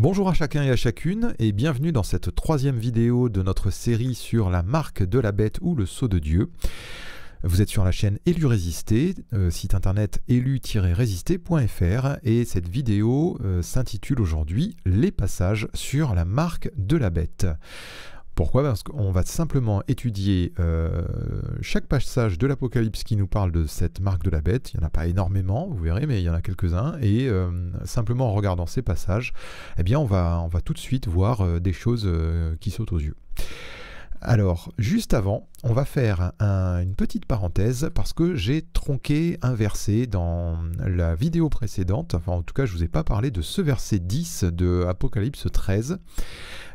Bonjour à chacun et à chacune et bienvenue dans cette troisième vidéo de notre série sur la marque de la bête ou le sceau de Dieu. Vous êtes sur la chaîne Élu Résister, euh, site internet élu-résister.fr et cette vidéo euh, s'intitule aujourd'hui Les passages sur la marque de la bête. Pourquoi? Parce qu'on va simplement étudier euh, chaque passage de l'Apocalypse qui nous parle de cette marque de la bête. Il n'y en a pas énormément, vous verrez, mais il y en a quelques-uns. Et euh, simplement en regardant ces passages, eh bien, on va, tout de suite voir euh, des choses qui sautent aux yeux. Alors, juste avant, on va faire une petite parenthèse parce que j'ai tronqué un verset dans la vidéo précédente. Enfin, en tout cas, je ne vous ai pas parlé de ce verset 10 de Apocalypse 13.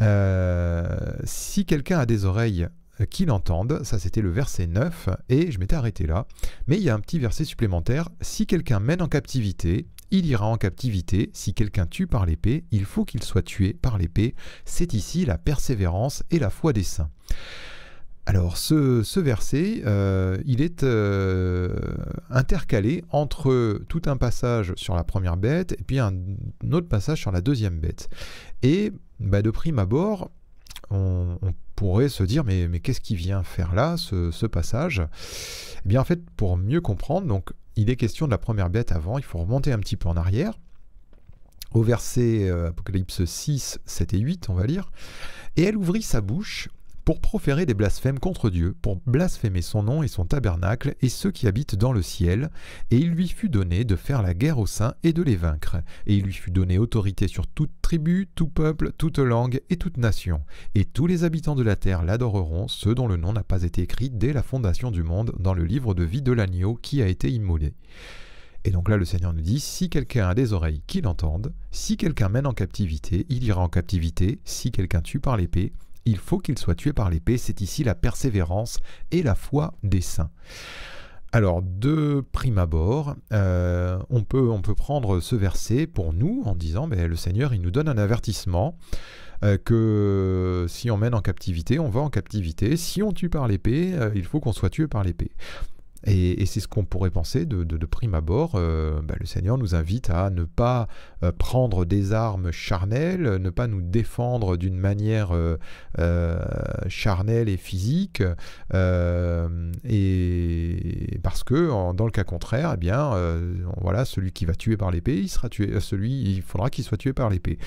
Euh, si quelqu'un a des oreilles euh, qu'il entende, ça c'était le verset 9, et je m'étais arrêté là. Mais il y a un petit verset supplémentaire, si quelqu'un mène en captivité, il ira en captivité, si quelqu'un tue par l'épée, il faut qu'il soit tué par l'épée. C'est ici la persévérance et la foi des saints. Alors ce, verset, euh, il est intercalé entre tout un passage sur la première bête et puis un, autre passage sur la deuxième bête. Et bah, de prime abord, on, pourrait se dire mais, qu'est-ce qui vient faire là, ce, passage? Eh bien en fait, pour mieux comprendre, donc il est question de la première bête avant, il faut remonter un petit peu en arrière, au verset euh, Apocalypse 6, 7 et 8, on va lire. Et elle ouvrit sa bouche pour proférer des blasphèmes contre Dieu, pour blasphémer son nom et son tabernacle et ceux qui habitent dans le ciel, et il lui fut donné de faire la guerre aux saints et de les vaincre, et il lui fut donné autorité sur toute tribu, tout peuple, toute langue et toute nation, et tous les habitants de la terre l'adoreront, ceux dont le nom n'a pas été écrit dès la fondation du monde dans le livre de vie de l'agneau qui a été immolé. Et donc là, le Seigneur nous dit, si quelqu'un a des oreilles, qu'il entende, si quelqu'un mène en captivité, il ira en captivité, si quelqu'un tue par l'épée, il faut qu'il soit tué par l'épée. C'est ici la persévérance et la foi des saints. Alors, de prime abord, euh, on, peut, on peut prendre ce verset pour nous en disant, mais le Seigneur, il nous donne un avertissement euh, que si on mène en captivité, on va en captivité. Si on tue par l'épée, euh, il faut qu'on soit tué par l'épée. Et, c'est ce qu'on pourrait penser de, prime abord. Euh, bah, le Seigneur nous invite à ne pas euh, prendre des armes charnelles, ne pas nous défendre d'une manière euh, charnelle et physique, et parce que dans le cas contraire, eh bien, voilà, celui qui va tuer par l'épée, il sera tué. Celui, il faudra qu'il soit tué par l'épée.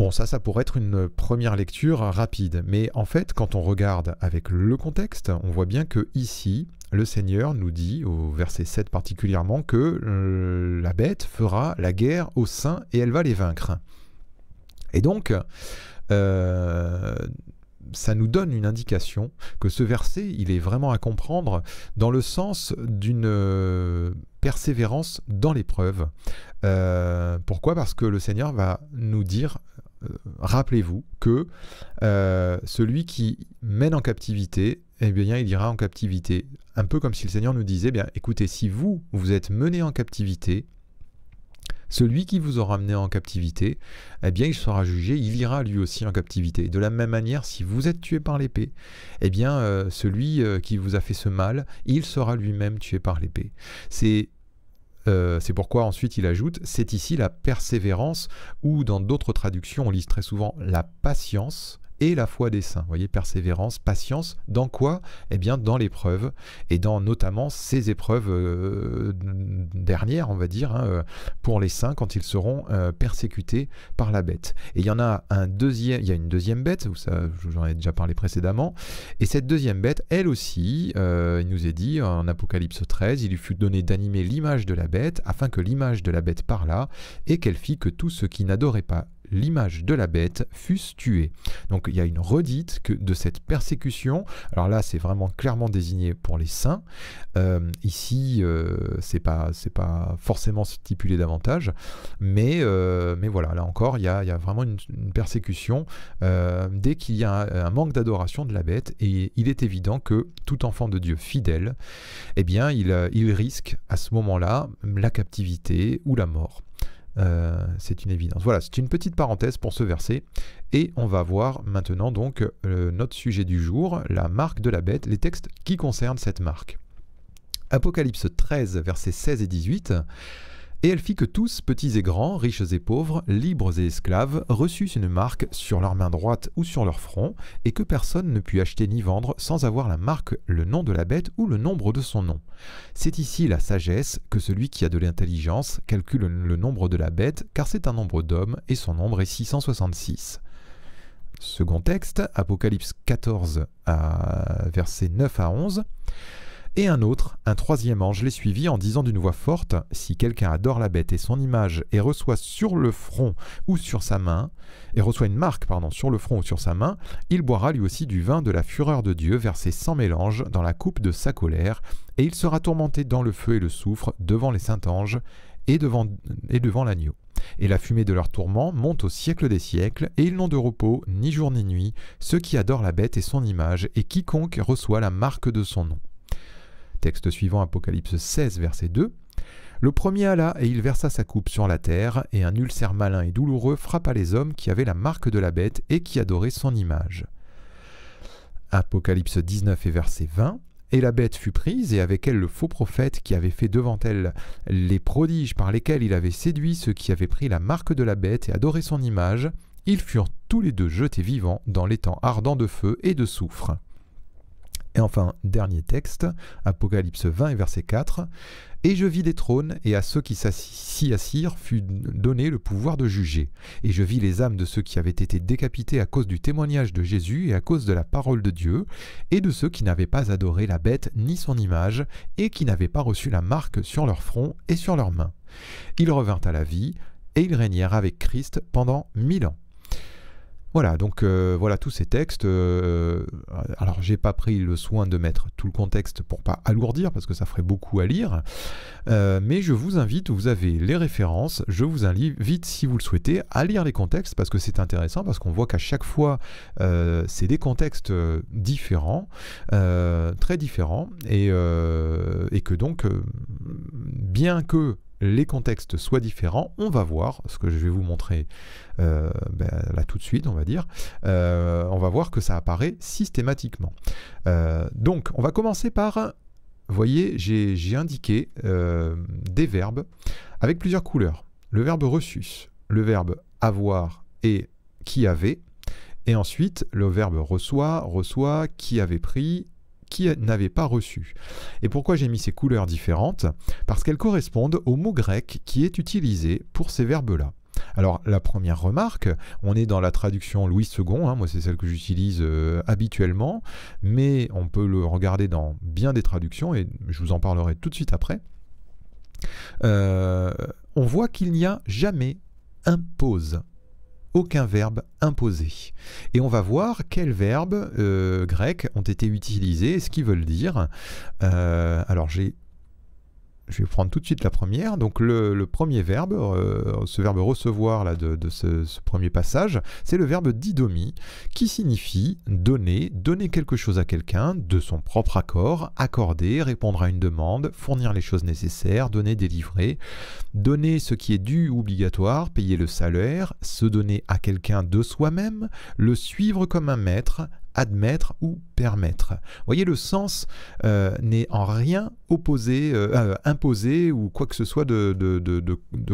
Bon, ça, ça pourrait être une première lecture rapide, mais en fait, quand on regarde avec le contexte, on voit bien que ici, le Seigneur nous dit, au verset 7 particulièrement, que euh, la bête fera la guerre aux saints et elle va les vaincre. Et donc, euh, ça nous donne une indication que ce verset, il est vraiment à comprendre dans le sens d'une euh, persévérance dans l'épreuve. pourquoi? Parce que le Seigneur va nous dire rappelez-vous que euh, celui qui mène en captivité, eh bien, il ira en captivité. Un peu comme si le Seigneur nous disait, eh bien, écoutez, si vous, vous êtes mené en captivité, celui qui vous aura mené en captivité, eh bien, il sera jugé, il ira lui aussi en captivité. De la même manière, si vous êtes tué par l'épée, eh bien, euh, celui qui vous a fait ce mal, il sera lui-même tué par l'épée. C'est euh, c'est pourquoi ensuite il ajoute, c'est ici la persévérance, ou dans d'autres traductions on lit très souvent la patience, et la foi des saints. Vous voyez, persévérance, patience, dans quoi? Eh bien, dans l'épreuve, et dans notamment ces épreuves euh, dernières, on va dire, hein, euh, pour les saints quand ils seront euh, persécutés par la bête. Et il y en a un deuxième, il y a une deuxième bête, ça, j'en ai déjà parlé précédemment, et cette deuxième bête, elle aussi, il nous est dit en Apocalypse 13, il lui fut donné d'animer l'image de la bête, afin que l'image de la bête parlât, et qu'elle fit que tous ceux qui n'adoraient pas l'image de la bête fussent tués. Donc il y a une redite que de cette persécution. Alors là, c'est vraiment clairement désigné pour les saints. Euh, ici, euh, c'est pas pas forcément stipulé davantage, mais euh, mais voilà, là encore, il y a, vraiment une, persécution dès qu'il y a un, manque d'adoration de la bête. Et il est évident que tout enfant de Dieu fidèle, eh bien, il, il risque à ce moment-là la captivité ou la mort. Euh, c'est une évidence. Voilà, c'est une petite parenthèse pour ce verset. Et on va voir maintenant donc euh, notre sujet du jour, la marque de la bête, les textes qui concernent cette marque. Apocalypse 13, versets 16 et 18. Et elle fit que tous, petits et grands, riches et pauvres, libres et esclaves, reçussent une marque sur leur main droite ou sur leur front, et que personne ne put acheter ni vendre sans avoir la marque, le nom de la bête ou le nombre de son nom. C'est ici la sagesse que celui qui a de l'intelligence calcule le nombre de la bête, car c'est un nombre d'hommes, et son nombre est 666. Second texte, Apocalypse 14, à versets 9 à 11. Et un autre, un troisième ange, les suivit en disant d'une voix forte Si quelqu'un adore la bête et son image et reçoit sur le front ou sur sa main, et reçoit une marque pardon, sur le front ou sur sa main, il boira lui aussi du vin de la fureur de Dieu versé sans mélange dans la coupe de sa colère, et il sera tourmenté dans le feu et le soufre devant les saints anges et devant, et devant l'agneau. Et la fumée de leur tourment monte au siècle des siècles, et ils n'ont de repos ni jour ni nuit, ceux qui adorent la bête et son image, et quiconque reçoit la marque de son nom. Texte suivant Apocalypse 16, verset 2. Le premier alla et il versa sa coupe sur la terre, et un ulcère malin et douloureux frappa les hommes qui avaient la marque de la bête et qui adoraient son image. Apocalypse 19 et verset 20. Et la bête fut prise, et avec elle le faux prophète qui avait fait devant elle les prodiges par lesquels il avait séduit ceux qui avaient pris la marque de la bête et adoré son image. Ils furent tous les deux jetés vivants dans l'étang ardent de feu et de soufre. Et enfin, dernier texte, Apocalypse 20 et verset 4. Et je vis des trônes, et à ceux qui s'y assirent fut donné le pouvoir de juger. Et je vis les âmes de ceux qui avaient été décapités à cause du témoignage de Jésus et à cause de la parole de Dieu, et de ceux qui n'avaient pas adoré la bête ni son image, et qui n'avaient pas reçu la marque sur leur front et sur leurs mains. Ils revinrent à la vie, et ils régnèrent avec Christ pendant mille ans. Voilà, donc euh, voilà tous ces textes. Euh, alors j'ai pas pris le soin de mettre tout le contexte pour pas alourdir parce que ça ferait beaucoup à lire. Euh, mais je vous invite, vous avez les références, je vous invite si vous le souhaitez à lire les contextes parce que c'est intéressant parce qu'on voit qu'à chaque fois c'est des contextes différents, très différents et, et que donc bien que les contextes soient différents, on va voir, ce que je vais vous montrer euh, ben, là tout de suite, on va dire, euh, on va voir que ça apparaît systématiquement. Euh, donc, on va commencer par, vous voyez, j'ai indiqué des verbes avec plusieurs couleurs. Le verbe reçus, le verbe avoir et qui avait, et ensuite le verbe reçoit, reçoit, qui avait pris qui n'avait pas reçu. Et pourquoi j'ai mis ces couleurs différentes? Parce qu'elles correspondent au mot grec qui est utilisé pour ces verbes-là. Alors la première remarque, on est dans la traduction Louis II, hein, moi c'est celle que j'utilise euh, habituellement, mais on peut le regarder dans bien des traductions, et je vous en parlerai tout de suite après. Euh, on voit qu'il n'y a jamais impose aucun verbe imposé. Et on va voir quels verbes euh, grecs ont été utilisés et ce qu'ils veulent dire. Euh, alors j'ai je vais prendre tout de suite la première. Donc le, premier verbe, euh, ce verbe recevoir de, ce, premier passage, c'est le verbe didomi qui signifie donner, donner quelque chose à quelqu'un de son propre accord, accorder, répondre à une demande, fournir les choses nécessaires, donner, délivrer, donner ce qui est dû ou obligatoire, payer le salaire, se donner à quelqu'un de soi-même, le suivre comme un maître, admettre ou permettre. Vous voyez, le sens euh, n'est en rien opposé, euh, euh, imposé ou quoi que ce soit de,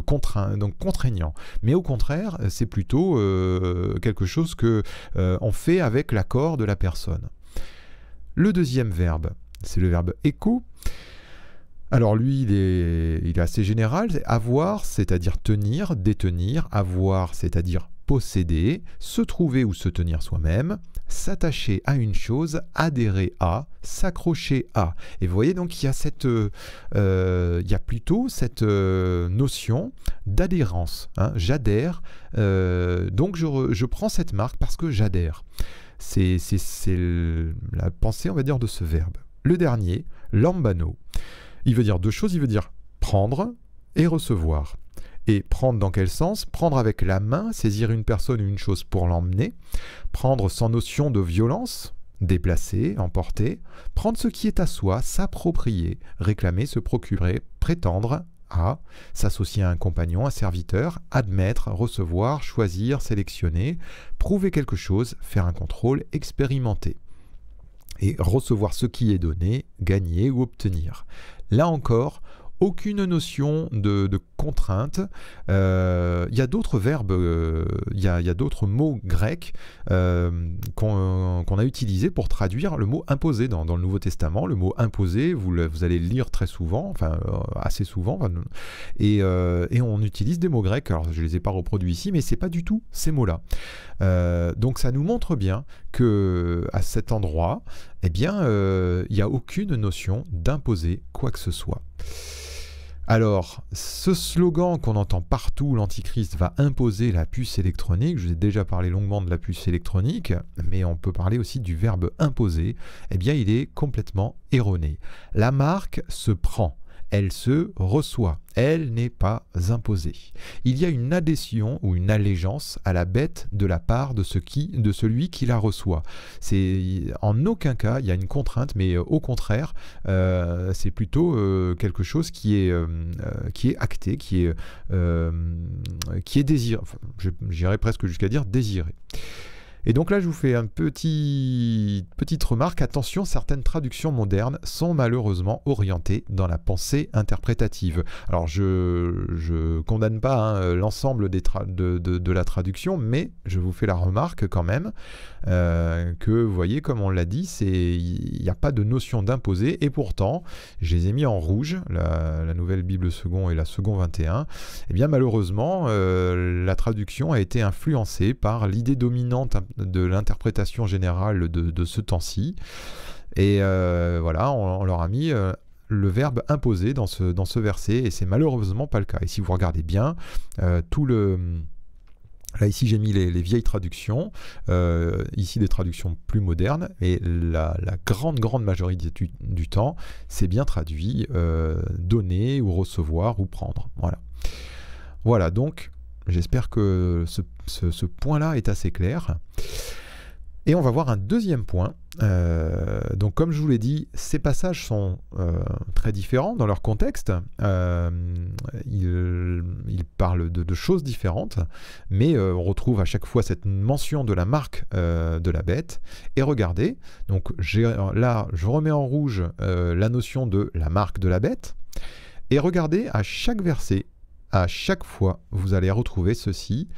contraint, donc contraignant. Mais au contraire, c'est plutôt quelque chose que on fait avec l'accord de la personne. Le deuxième verbe, c'est le verbe écho. Alors lui, il est, il est assez général. Avoir, c'est-à-dire tenir, détenir. Avoir, c'est-à-dire posséder, se trouver ou se tenir soi-même, s'attacher à une chose, adhérer à, s'accrocher à. Et vous voyez donc il y a cette, euh, euh, il y a plutôt cette euh, notion d'adhérence. Hein. J'adhère, donc je, je, prends cette marque parce que j'adhère. C'est la pensée, on va dire, de ce verbe. Le dernier, lambano. Il veut dire deux choses. Il veut dire prendre et recevoir. Et prendre dans quel sens? Prendre avec la main, saisir une personne ou une chose pour l'emmener, prendre sans notion de violence, déplacer, emporter, prendre ce qui est à soi, s'approprier, réclamer, se procurer, prétendre à, s'associer à un compagnon, un serviteur, admettre, recevoir, choisir, sélectionner, prouver quelque chose, faire un contrôle, expérimenter. Et recevoir ce qui est donné, gagner ou obtenir. Là encore, aucune notion de, contrainte. Euh, il y a d'autres verbes, euh, il y a, d'autres mots grecs euh, qu'on a utilisés pour traduire le mot imposé dans, le Nouveau Testament. Le mot imposé, vous, allez le lire très souvent, enfin assez souvent, et, on utilise des mots grecs. Alors je les ai pas reproduits ici, mais c'est pas du tout ces mots-là. donc ça nous montre bien que à cet endroit, eh bien, il n'y a aucune notion d'imposer quoi que ce soit. Alors, ce slogan qu'on entend partout, l'Antichrist va imposer la puce électronique, je vous ai déjà parlé longuement de la puce électronique, mais on peut parler aussi du verbe imposer, eh bien il est complètement erroné. La marque se prend elle se reçoit, elle n'est pas imposée. Il y a une adhésion ou une allégeance à la bête de la part de, celui qui la reçoit. C'est en aucun cas il y a une contrainte, mais euh, au contraire, euh, c'est plutôt euh, quelque chose qui est, acté, qui est, qui est désiré. J'irais presque jusqu'à dire désiré. Et donc là, je vous fais une petit, petite remarque. Attention, certaines traductions modernes sont malheureusement orientées dans la pensée interprétative. Alors, je ne condamne pas hein, l'ensemble de, la traduction, mais je vous fais la remarque quand même euh, que, vous voyez, comme on l'a dit, il n'y a pas de notion d'imposer. Et pourtant, je les ai mis en rouge, la, nouvelle Bible second et la second 21. Et eh bien, malheureusement, euh, la traduction a été influencée par l'idée dominante de l'interprétation générale de, ce temps-ci. Et euh, voilà, on, leur a mis euh, le verbe imposer dans ce, dans ce verset, et c'est malheureusement pas le cas. Et si vous regardez bien, euh, tout le... Là, ici, j'ai mis les, vieilles traductions, ici des traductions plus modernes, et la, grande, grande majorité du, temps, c'est bien traduit donner ou recevoir ou prendre. Voilà. Voilà, donc J'espère que ce, point-là est assez clair. Et on va voir un deuxième point. Euh, donc comme je vous l'ai dit, ces passages sont euh, très différents dans leur contexte. Euh, ils, parlent de, choses différentes, mais on retrouve à chaque fois cette mention de la marque de la bête. Et regardez, donc là je remets en rouge la notion de la marque de la bête. Et regardez à chaque verset, à chaque fois, vous allez retrouver ceci.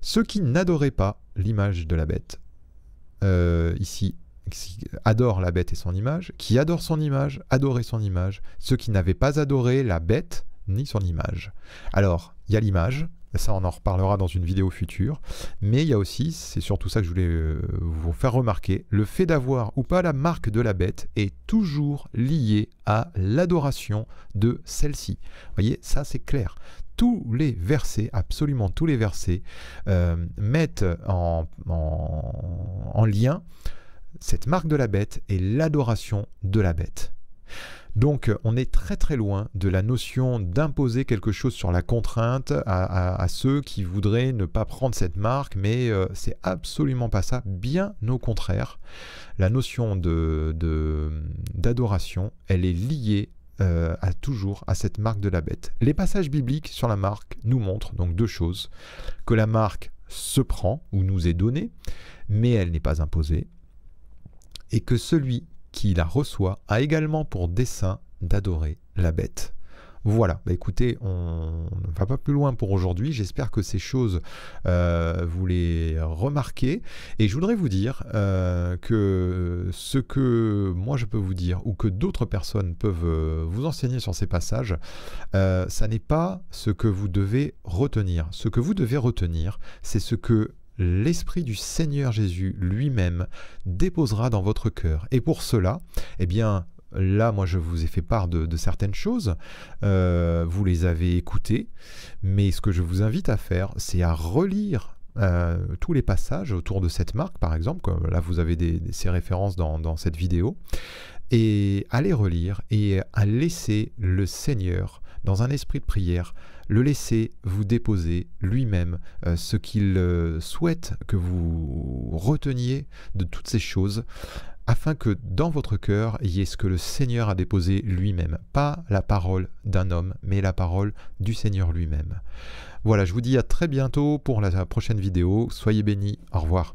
Ceux qui n'adoraient pas l'image de la bête, euh, ici, qui adorent la bête et son image, qui adorent son image, adoraient son image, ceux qui n'avaient pas adoré la bête ni son image. Alors, il y a l'image, ça on en reparlera dans une vidéo future, mais il y a aussi, c'est surtout ça que je voulais euh, vous faire remarquer, le fait d'avoir ou pas la marque de la bête est toujours lié à l'adoration de celle-ci. Vous voyez, ça c'est clair tous les versets, absolument tous les versets, euh, mettent en, lien cette marque de la bête et l'adoration de la bête. Donc on est très très loin de la notion d'imposer quelque chose sur la contrainte à, ceux qui voudraient ne pas prendre cette marque, mais euh, c'est absolument pas ça, bien au contraire. La notion d'adoration, de, elle est liée euh, toujours à cette marque de la bête. Les passages bibliques sur la marque nous montrent donc deux choses. Que la marque se prend ou nous est donnée, mais elle n'est pas imposée. Et que celui qui la reçoit a également pour dessein d'adorer la bête. Voilà, bah écoutez, on ne va pas plus loin pour aujourd'hui. J'espère que ces choses, euh, vous les remarquez. Et je voudrais vous dire euh, que ce que moi je peux vous dire, ou que d'autres personnes peuvent euh, vous enseigner sur ces passages, ça n'est pas ce que vous devez retenir. Ce que vous devez retenir, c'est ce que l'Esprit du Seigneur Jésus lui-même déposera dans votre cœur. Et pour cela, eh bien, Là, moi, je vous ai fait part de, certaines choses. Euh, vous les avez écoutées. Mais ce que je vous invite à faire, c'est à relire euh, tous les passages autour de cette marque, par exemple. Là, vous avez ces références dans, cette vidéo. Et à les relire et à laisser le Seigneur, dans un esprit de prière, le laisser vous déposer lui-même euh, ce qu'il souhaite que vous reteniez de toutes ces choses afin que dans votre cœur y ait ce que le Seigneur a déposé lui-même, pas la parole d'un homme, mais la parole du Seigneur lui-même. Voilà, je vous dis à très bientôt pour la prochaine vidéo. Soyez bénis, au revoir.